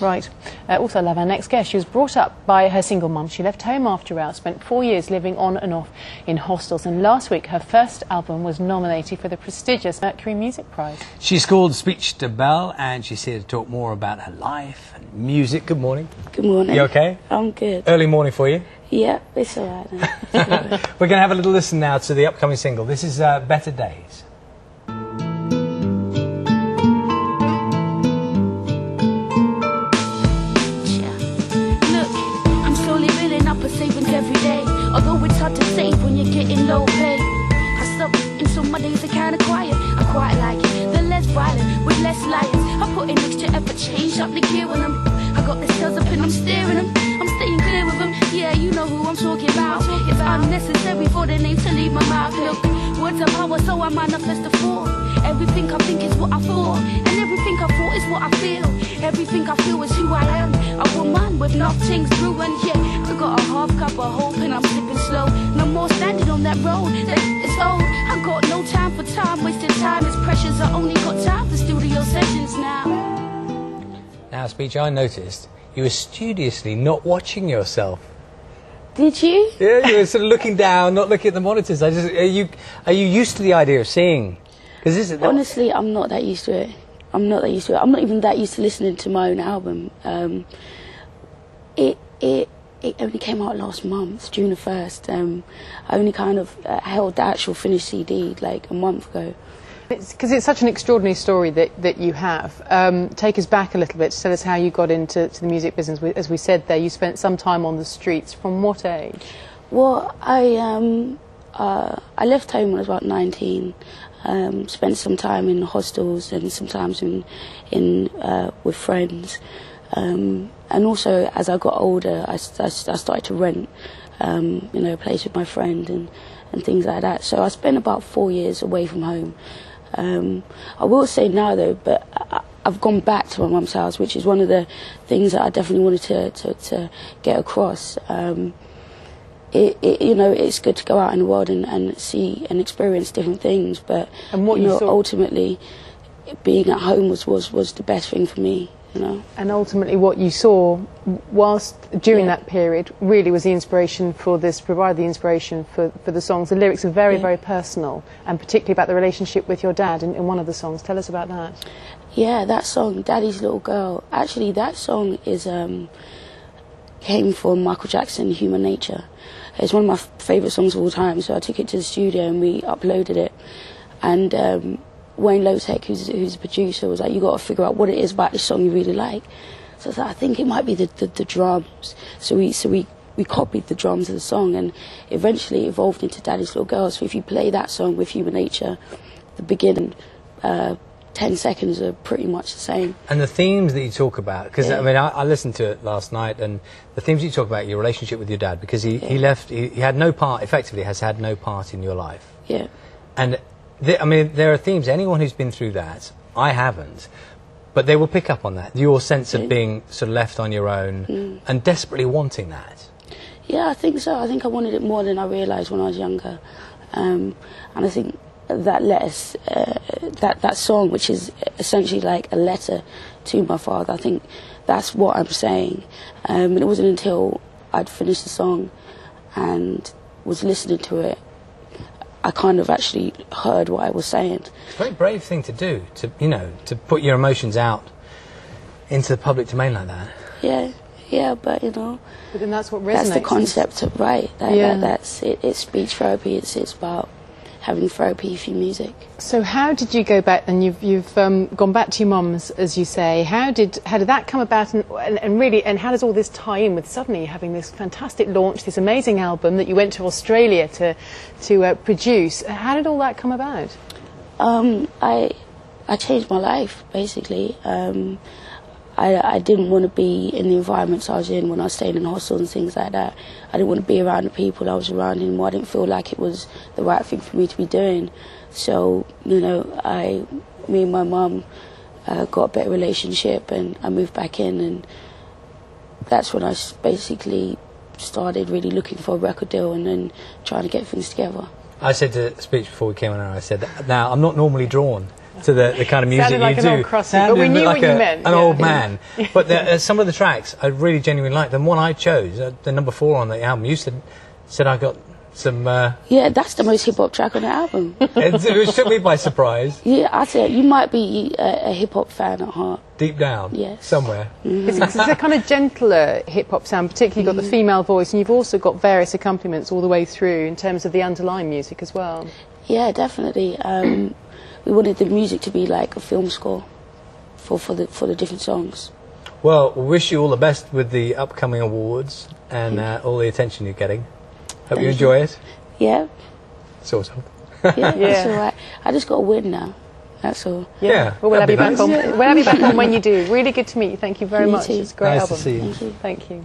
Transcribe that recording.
Right. Uh, also, love our next guest. She was brought up by her single mum. She left home after Rouse, spent four years living on and off in hostels, and last week her first album was nominated for the prestigious Mercury Music Prize. She's called Speech Debelle, and she's here to talk more about her life and music. Good morning. Good morning. You okay? I'm good. Early morning for you. Yeah, it's alright now. We're going to have a little listen now to the upcoming single. This is uh, Better Days. Every day. Although it's hard to save when you're getting low pay. I stop and so my days are kinda quiet. I quite like it. They're less violent with less liars. I put in extra effort, change up the gear when I'm. I got the scales up and I'm steering them. I'm staying clear with them. Yeah, you know who I'm talking about. It's unnecessary for the name to leave my mouth. Look, words are power, so I manifest the form. Everything I think is what I thought, and everything I thought is what I feel. Everything I feel is who I am. A woman with nothing's ruined, yeah. I got a half cup of hope and I'm sipping slow. No more standing on that road, it's old. I got no time for time, wasting time is precious. I only got time for studio sessions now. Now, Speech, I noticed you were studiously not watching yourself. Did you? Yeah, you were sort of looking down, not looking at the monitors. I just, are you, are you used to the idea of seeing? Because this is Honestly, I'm not that used to it. I'm not that used to it. I'm not even that used to listening to my own album. Um, it it it only came out last month, June the first. Um, I only kind of uh, held the actual finished CD like a month ago. Because it's, such an extraordinary story that, that you have. Um, take us back a little bit to tell us how you got into to the music business. As we said there, you spent some time on the streets. From what age? Well, I um, uh, I left home when I was about 19. Um, spent some time in hostels and sometimes in in uh, with friends. Um, and also, as I got older, I started to rent, um, you know, a place with my friend and, and things like that. So I spent about four years away from home. Um, I will say now, though, but I, I've gone back to my mum's house, which is one of the things that I definitely wanted to, to, to get across. Um, it, it, you know, it's good to go out in the world and, and see and experience different things, but And what you you know, saw- ultimately, being at home was, was, was the best thing for me. You know, And ultimately, what you saw whilst during Yeah. that period really was the inspiration for this, provided the inspiration for, for the songs. The lyrics are very, Yeah. very personal, and particularly about the relationship with your dad in, in one of the songs. Tell us about that. yeah, that song, "Daddy's Little Girl." Actually, that song is um, came from Michael Jackson, "Human Nature." It's one of my f- favorite songs of all time. So I took it to the studio and we uploaded it, and um, Wayne Lotek, who's who's the producer, was like, "You got to figure out what it is about this song you really like." So I was like, "I think it might be the, the, the drums." So we so we we copied the drums of the song, and eventually evolved into "Daddy's Little Girl." So if you play that song with Human Nature, the beginning. Uh, 10 seconds are pretty much the same. And the themes that you talk about, because Yeah. I mean, I, I listened to it last night, and the themes you talk about, your relationship with your dad, because he, he left, he, he had no part, effectively has had no part in your life. Yeah. And the, I mean, there are themes. Anyone who's been through that, I haven't, but they will pick up on that. Your sense of being sort of left on your own and desperately wanting that. Yeah, I think so. I think I wanted it more than I realised when I was younger, um, and I think that letters, uh, that that song, which is essentially like a letter to my father, I think that's what I'm saying. Um, and it wasn't until I'd finished the song and was listening to it, I kind of actually heard what I was saying. It's a very brave thing to do, to you know, to put your emotions out into the public domain like that. Yeah, yeah, but you know, But then that's what resonates. that's the concept of right. That, Yeah. that, that's it. It's speech therapy. It's it's about having therapy through music. So how did you go back? And you've you've um, gone back to your mum's, as you say. How did how did that come about? And, and, and really, and how does all this tie in with suddenly having this fantastic launch, this amazing album that you went to Australia to to uh, produce? How did all that come about? Um, I I changed my life basically. Um, I I didn't want to be in the environments I was in when I was staying in hostels and things like that. I didn't want to be around the people I was around anymore. I didn't feel like it was the right thing for me to be doing. So you know, I me and my mum uh, got a better relationship, and I moved back in, and that's when I basically started really looking for a record deal and then trying to get things together. I said to the speech before we came on air, I said, now I'm not normally drawn to the, the kind of music Sounded like you an do. old crusty, Sounded but we knew like what you meant, An yeah. old man. but the, uh, some of the tracks I really genuinely like. The one I chose, uh, the number four on the album, you said said I got some. Uh, Yeah, that's the most hip hop track on the album. it, it took me by surprise, yeah, I said you might be a, a hip hop fan at heart. deep down, Yes. somewhere. It's, it's a kind of gentler hip hop sound, particularly you've got the female voice, and you've also got various accompaniments all the way through in terms of the underlying music as well. Yeah, definitely. Um, we wanted the music to be like a film score for, for the for the different songs. Well, we wish you all the best with the upcoming awards and uh, all the attention you're getting. Hope you Thank enjoy it. Yeah, Sort of. yeah, Yeah. that's all right. I just got to win now. That's all. Yeah, Well, we'll have that'd you back nice. on. We'll have you back on when you do. Really good to meet you. Thank you very You much. too. It's a great Nice to album. see you. Thank you. Thank you.